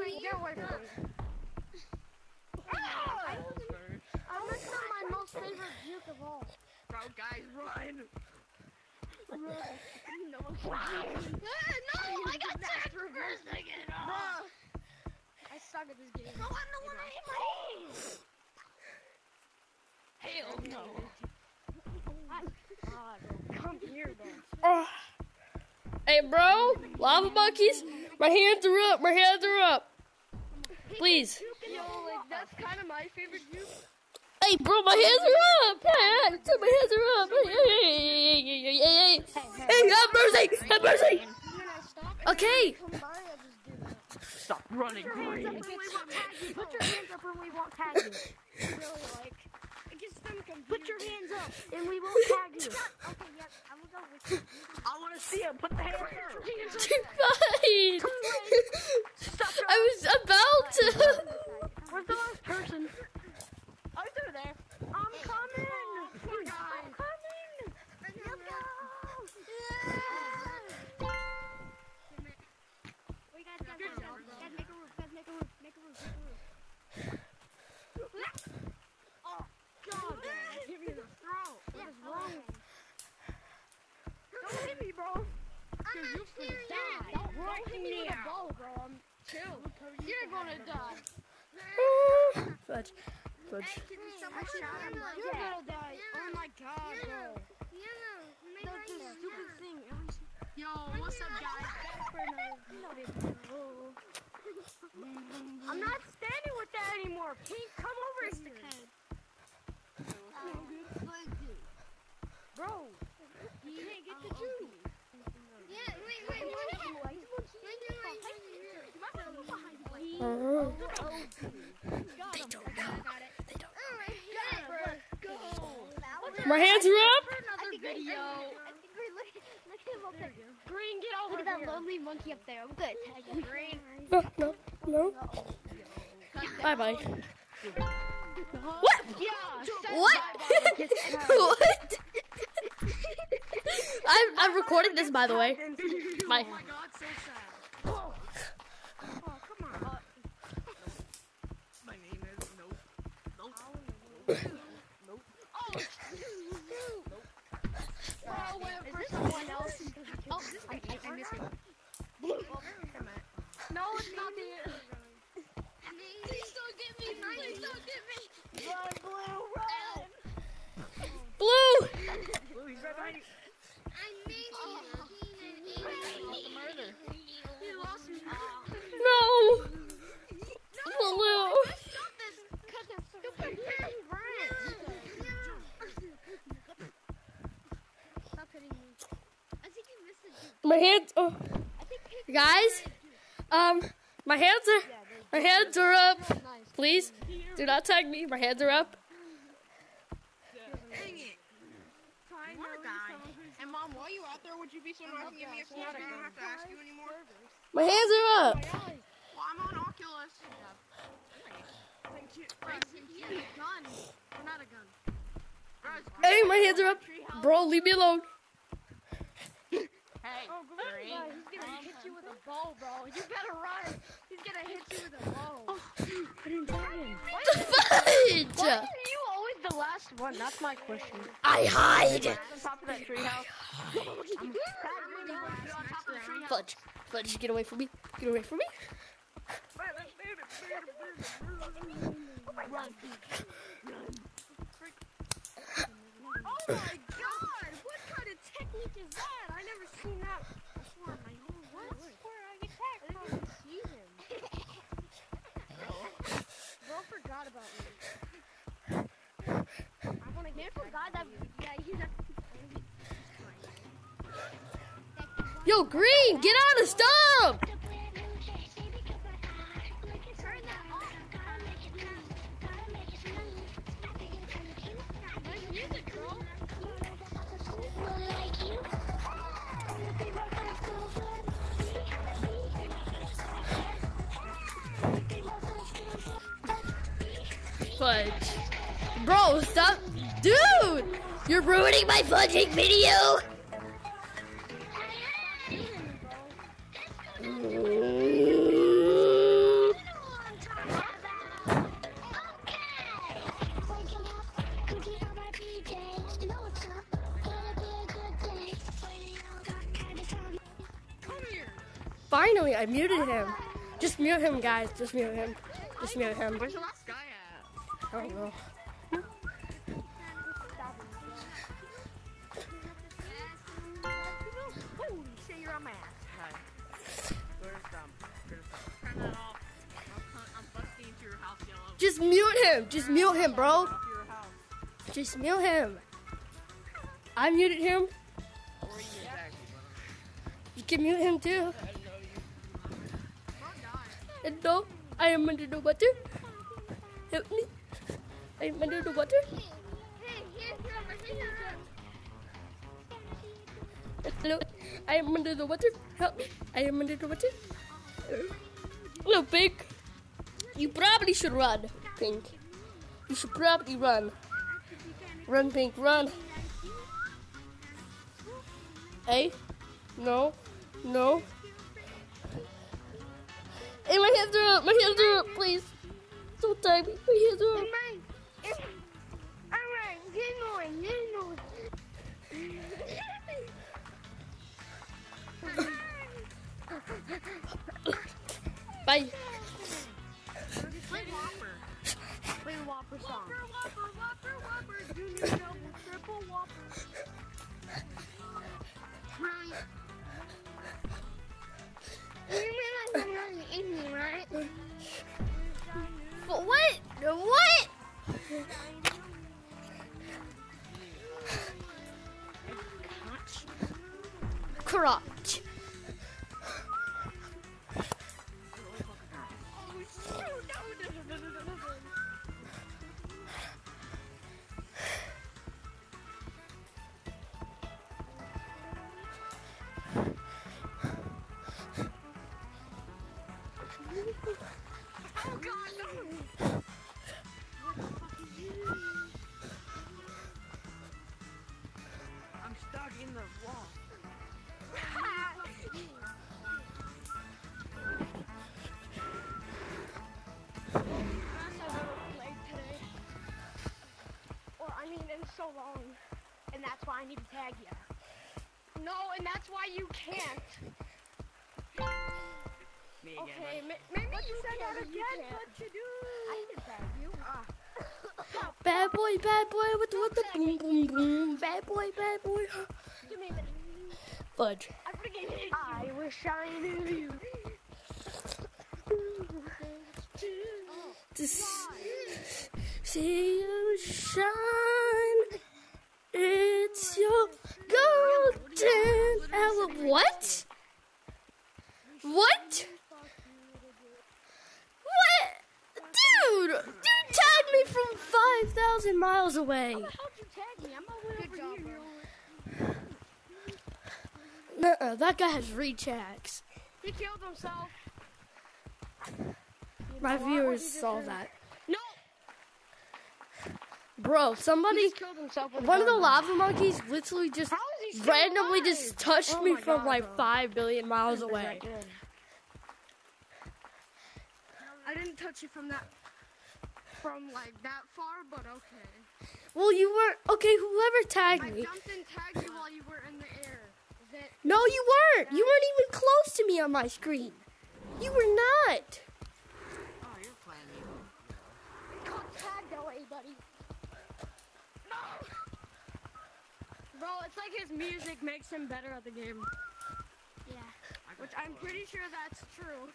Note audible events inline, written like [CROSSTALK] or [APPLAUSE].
my Get away from me. Ah! I'm missing out my most favorite juke of all. Bro, guys, run. no, I got sacked reversing it. Bruh. I suck at this game. No, I'm the one that hit my Hell no. God, come here, bro. Oh. Hey, bro, lava monkeys, my hands are up. My hands are up. Please. Yo, like, that's kind of my favorite juke. Hey, bro, my hands are up. Hey, hey, my hands are up. Hey, hey, hey, hey, hey, hey, hey. Hey, have mercy, have mercy. When I stop and Okay. come by, I just do that. Stop running, Put Green. [LAUGHS] your hands up and we won't tag you. Really, like, it gets them confused. Put your hands up and we won't tag you. Bro. I'm chill. You're gonna die. [LAUGHS] Fudge, fudge. Someone shot him. You're gonna die. Oh my God, bro. That's the stupid thing. Yo, what's up, guys? [LAUGHS] I'm not standing with that anymore. Pink, come over here. Bro, you can't get the juice. Yeah, wait, wait, wait. They don't know. They don't know. Alright, My hands are up. Another video. Green, get over Look at that lovely monkey up there. I'm good. Green. No, no, no. Bye bye. What? Yeah. What? [LAUGHS] what? [LAUGHS] I'm I'm recording this by the way. My Oh my god, so sad. Oh, come on. My name is Nope. Nope. Nope. Oh, wait for someone else. Oh, this I, I, I missed him. No, it's not the. Please don't get me. Please don't get me. Run, blue, run! blue. Blue, he's right behind you. I made you. Murder. He lost me. No. Blue. Stop this. Cut that stupid green branch. Stop hitting me. I think you missed the juke. My hands. Oh, I think Pink guys. Um, my hands are my hands are up. Please do not tag me. My hands are up. Dang it. I want to die. And mom, while you out there, would you be so nice and give me a phone I don't have to ask you anymore? My hands are up. Well, I'm on Oculus. Thank you. He's a gun. We're not a gun. Hey, my hands are up. Bro, leave me alone. Hey, Oh, green he's gonna uh-huh. hit you with a bow, bro. You better run. He's gonna hit you with a bow. I didn't tag him. Fudge. Why are you always the last one? That's my question. I hide. on top of that treehouse. [LAUGHS] Fudge. Fudge, get away from me. Get away from me. [LAUGHS] Oh my god! What kind of technique is that? I never seen that before in my whole life. Where I get. I didn't even see him. Bro forgot about me. I wanna get forgot that. Yeah, he's a. Yo, Green, get on the stump. fudge. Bro, stop. Dude! You're ruining my fudging video! Finally, I muted him. Just mute him, guys. Just mute him. Just mute him. Yellow. Just mute him. Just mute him, bro. Just mute him. I muted him. You can mute him too. And no, I am under the water. Help me. I am under the water. Hello. I am under the water. Help me. I am under the water. Hello, Pink. You probably should run, Pink. You should probably run. Run, Pink, run. Hey? No. No. Hey, my hands are up. My hands are up, please. Tie me. My hands are up. Bye. Play Whopper. Play Whopper song. Whopper, Whopper, Whopper, Junior Double, Triple Whopper. Right. You realize I'm not eating, right? But what? What? Crotch. So long. And that's why I need to tag you. No, and that's why you can't. Me again. Okay, ma- maybe you said that again, but you do. I can tag you. Bad boy, bad boy with the, with the boom, boom, boom. Bad boy, bad boy. Give me a minute. Fudge. I forget it. I wish I knew you. To s- see you shine. It's your golden hour. What? What? What? Dude! Dude tagged me from 5,000 miles away. How'd you me? I'm all the way Good over job, here. Nuh-uh, that guy has rechecks. He killed himself. My viewers What he just saw did. that. No! Bro, somebody, He killed himself with one of the gun. lava monkeys literally just How is he still randomly alive? just touched Oh me my from God, like bro. 5 billion miles away. I didn't touch you from that, from like that far, but okay. Well, you weren't. Okay, whoever tagged I me. jumped and tagged you while you were in the air. Is? No, you weren't. You weren't even close to me on my screen. You were not. Oh, you're playing me. Caught tagged away, buddy. No! Bro, it's like his music makes him better at the game. Yeah. Which I'm pretty sure that's true.